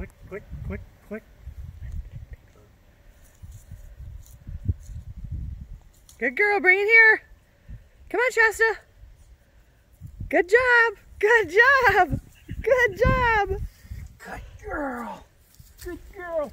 Click, click, click, click. Good girl, bring it here. Come on, Shasta. Good job. Good job. Good job. Good girl. Good girl.